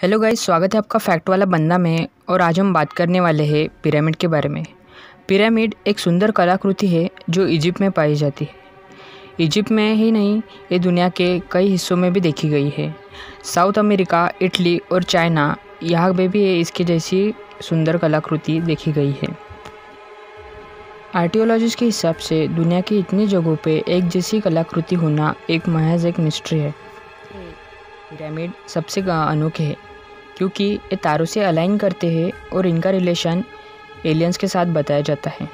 Hello guys स्वागत है आपका फैक्ट वाला बंदा में, और आज हम बात करने वाले हैं पिरामिड के बारे में। पिरामिड एक सुंदर कलाकृति है जो इजिप्ट में पाई जाती है। इजिप्ट में ही नहीं, ये दुनिया के कई हिस्सों में भी देखी गई है। साउथ अमेरिका इटली और चाइना यहाँ पे भी इसके जैसी सुंदर कलाकृति देखी गई है। आर्टियोलॉजिस्ट के हिसाब से, दुनिया की इतनी जगहों पे एक जैसी कलाकृति होना एक महज एक मिस्ट्री है। पिरामिड सबसे अनोखे है। क्योंकि ये तारों से अलाइन करते हैं और इनका रिलेशन एलियंस के साथ बताया जाता है।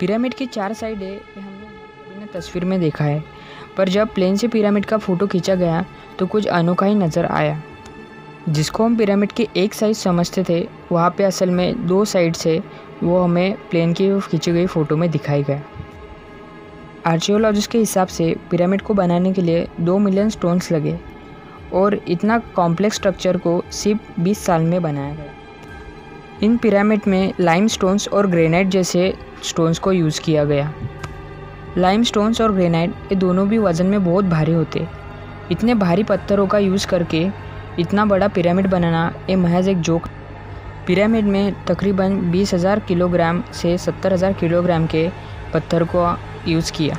पिरामिड की चार साइड ये हमने तस्वीर में देखा है। पर जब प्लेन से पिरामिड का फ़ोटो खींचा गया तो कुछ अनोखा ही नज़र आया। जिसको हम पिरामिड की एक साइड समझते थे, वहाँ पे असल में दो साइड से वो हमें प्लेन की खींची गई फ़ोटो में दिखाई गया आर्चियोलॉजिस्ट के हिसाब से पिरामिड को बनाने के लिए दो मिलियन स्टोन्स लगे। और इतना कॉम्प्लेक्स स्ट्रक्चर को सिर्फ़ 20 साल में बनाया गया। इन पिरामिड में लाइम स्टोन्स और ग्रेनाइट जैसे स्टोन्स को यूज़ किया गया। लाइम स्टोन्स और ग्रेनाइट ये दोनों भी वज़न में बहुत भारी होते। इतने भारी पत्थरों का यूज़ करके इतना बड़ा पिरामिड बनाना ये महज एक जोक पिरामिड में तकरीबन बीस हज़ार किलोग्राम से सत्तर हज़ार किलोग्राम के पत्थर को यूज़ किया।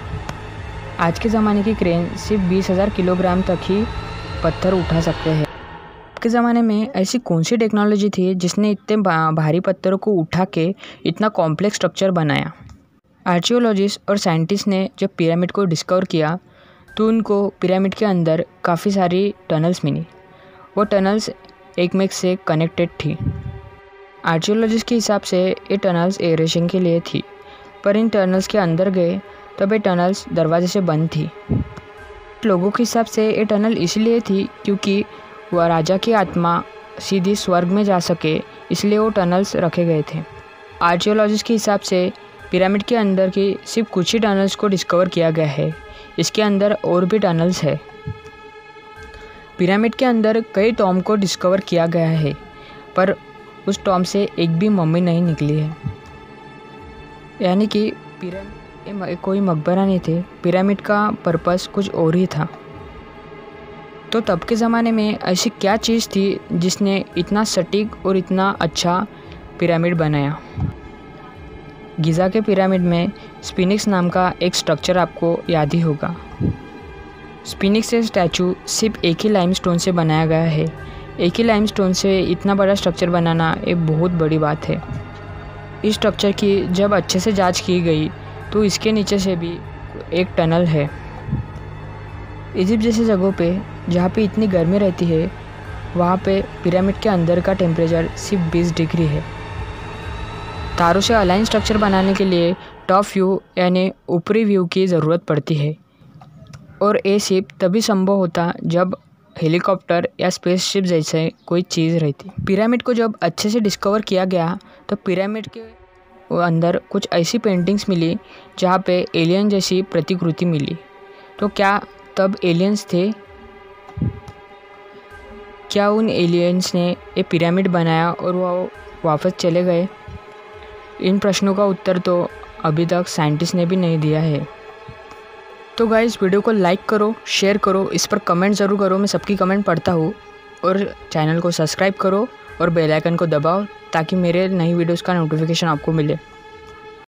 आज के ज़माने की क्रेन सिर्फ़ बीस हज़ार किलोग्राम तक ही पत्थर उठा सकते हैं। के ज़माने में ऐसी कौन सी टेक्नोलॉजी थी जिसने इतने भारी पत्थरों को उठा के इतना कॉम्प्लेक्स स्ट्रक्चर बनाया? आर्चियोलॉजिस्ट और साइंटिस्ट ने जब पिरामिड को डिस्कवर किया तो उनको पिरामिड के अंदर काफ़ी सारी टनल्स मिली। वो टनल्स एक में से कनेक्टेड थी। आर्चियोलॉजिस्ट के हिसाब से ये टनल्स एरेशन के लिए थी, पर इन टनल्स के अंदर गए, तब ये टनल्स दरवाजे से बंद थी। लोगों के हिसाब से ये टनल इसलिए थी क्योंकि वह राजा की आत्मा सीधी स्वर्ग में जा सके, इसलिए वो टनल्स रखे गए थे। आर्चियोलॉजिस्ट के हिसाब से पिरामिड के अंदर की सिर्फ़ कुछ ही टनल्स को डिस्कवर किया गया है, इसके अंदर और भी टनल्स है। पिरामिड के अंदर कई टॉम को डिस्कवर किया गया है, पर उस टॉम से एक भी मम्मी नहीं निकली है। यानी कि पिरामिड कोई मकबरा नहीं थे। पिरामिड का पर्पस कुछ और ही था। तो तब के ज़माने में ऐसी क्या चीज़ थी जिसने इतना सटीक और इतना अच्छा पिरामिड बनाया? गीज़ा के पिरामिड में स्पिनिक्स नाम का एक स्ट्रक्चर आपको याद ही होगा। स्पिनिक्स स्टैचू सिर्फ़ एक ही लाइमस्टोन से बनाया गया है। एक ही लाइमस्टोन से इतना बड़ा स्ट्रक्चर बनाना एक बहुत बड़ी बात है। इस स्ट्रक्चर की जब अच्छे से जाँच की गई तो इसके नीचे से भी एक टनल है। इजिप्ट जैसे जगहों पे, जहाँ पे इतनी गर्मी रहती है, वहाँ पे पिरामिड के अंदर का टेम्परेचर सिर्फ़ 20 डिग्री है। तारों से अलाइन स्ट्रक्चर बनाने के लिए टॉप व्यू यानी ऊपरी व्यू की ज़रूरत पड़ती है। और ये सिर्फ़ तभी संभव होता जब हेलीकॉप्टर या स्पेसशिप जैसे कोई चीज़ रहती। पिरामिड को जब अच्छे से डिस्कवर किया गया तो पिरामिड के अंदर कुछ ऐसी पेंटिंग्स मिली, जहाँ पे एलियन जैसी प्रतिकृति मिली। तो क्या तब एलियंस थे? क्या उन एलियंस ने ये पिरामिड बनाया और वो वापस चले गए? इन प्रश्नों का उत्तर तो अभी तक साइंटिस्ट ने भी नहीं दिया है। तो गाइस वीडियो को लाइक करो शेयर करो, इस पर कमेंट ज़रूर करो, मैं सबकी कमेंट पढ़ता हूँ। और चैनल को सब्सक्राइब करो। और बेल आइकन को दबाओ ताकि मेरे नई वीडियोस का नोटिफिकेशन आपको मिले।